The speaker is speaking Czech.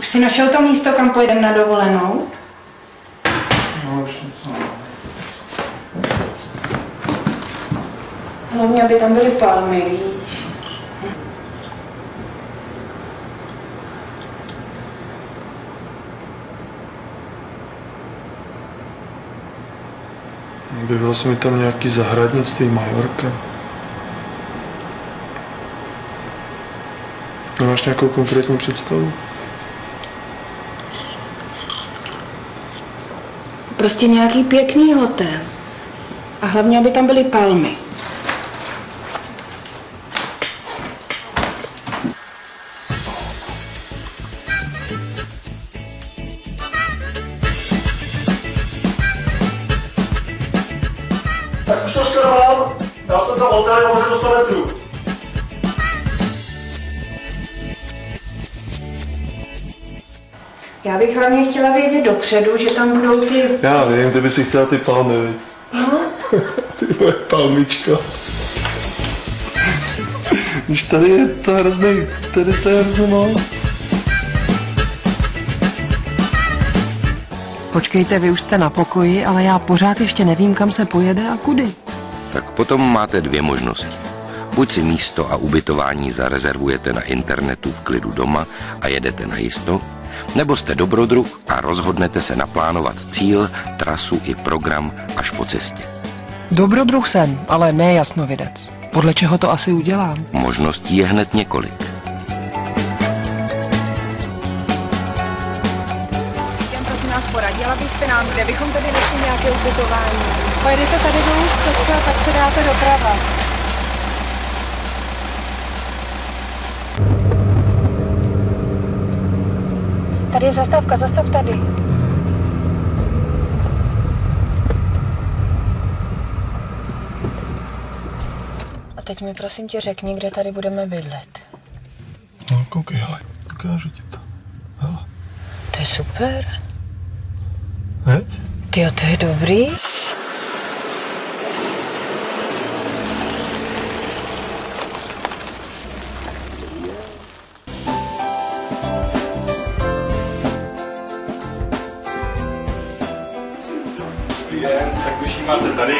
Už si našel to místo, kam pojedeme na dovolenou? No už něco. Hlavně, aby tam byly palmy, víš. Objevilo se mi tam nějaký zahradnictví Majorka. Nemáš nějakou konkrétní představu? Prostě nějaký pěkný hotel. A hlavně, aby tam byly palmy. Tak už to skoro mám. Dal jsem tam já můžu do 100 metrů. Já bych hlavně chtěla vědět dopředu, že tam budou ty... Já vím, ty by si chtěla ty palmy, viď? ty moje palmička. Když tady je to hrozný, tady to je hrozně málo. Počkejte, vy už jste na pokoji, ale já pořád ještě nevím, kam se pojede a kudy. Tak potom máte dvě možnosti. Buď si místo a ubytování zarezervujete na internetu v klidu doma a jedete na jisto, nebo jste dobrodruh a rozhodnete se naplánovat cíl, trasu i program až po cestě. Dobrodruh jsem, ale ne jasnovidec. Podle čeho to asi udělám? Možností je hned několik. Jen prosím nás poradila byste nám, kde bychom tedy našli nějaké ubytování. Pojedete tady dolů z kopce a pak se dáte doprava. Tady je zastávka, zastav tady. A teď mi prosím tě řekni, kde tady budeme bydlet. No, koukej, hele, ukážu ti to. Hele, To je super. veď? Ty to je dobrý. Dobrý den, tak už ji máte tady.